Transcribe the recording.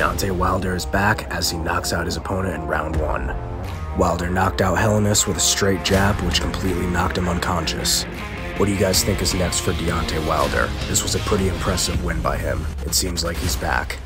Deontay Wilder is back as he knocks out his opponent in round one. Wilder knocked out Helenius with a straight jab, which completely knocked him unconscious. What do you guys think is next for Deontay Wilder? This was a pretty impressive win by him. It seems like he's back.